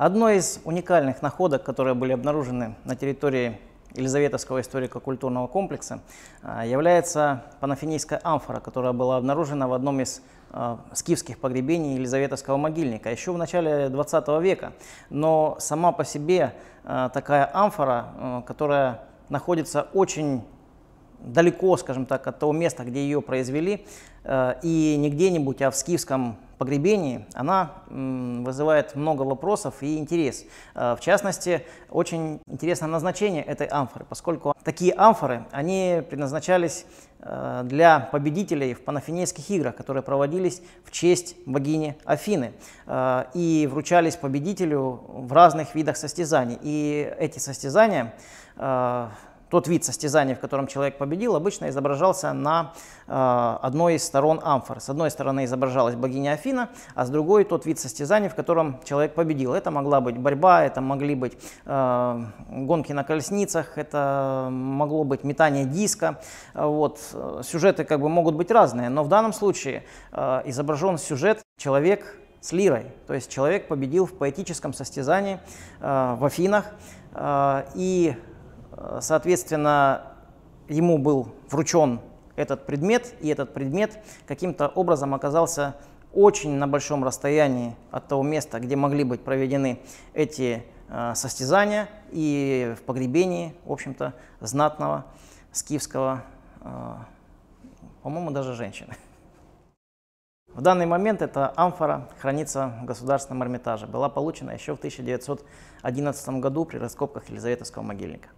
Одной из уникальных находок, которые были обнаружены на территории Елизаветовского историко-культурного комплекса, а, является панафинийская амфора, которая была обнаружена в одном из а, скифских погребений Елизаветовского могильника еще в начале 20 века. Но сама по себе а, такая амфора, которая находится очень далеко, скажем так, от того места, где ее произвели, и не где-нибудь, а в скифском погребении, она вызывает много вопросов и интерес. Э, в частности, очень интересно назначение этой амфоры, поскольку такие амфоры, они предназначались э, для победителей в панафинейских играх, которые проводились в честь богини Афины э, и вручались победителю в разных видах состязаний. И эти состязания тот вид состязания, в котором человек победил, обычно изображался на э, одной из сторон амфоры. С одной стороны изображалась богиня Афина, а с другой тот вид состязания, в котором человек победил. Это могла быть борьба, это могли быть э, гонки на колесницах, это могло быть метание диска. Вот. Сюжеты как бы могут быть разные, но в данном случае э, изображен сюжет человек с лирой. То есть человек победил в поэтическом состязании э, в Афинах. Э, и Соответственно, ему был вручен этот предмет, и этот предмет каким-то образом оказался очень на большом расстоянии от того места, где могли быть проведены эти э, состязания, и в погребении, в общем-то, знатного скифского, э, по-моему, даже женщины. В данный момент эта амфора хранится в Государственном Эрмитаже. Была получена еще в 1911 году при раскопках Елизаветовского могильника.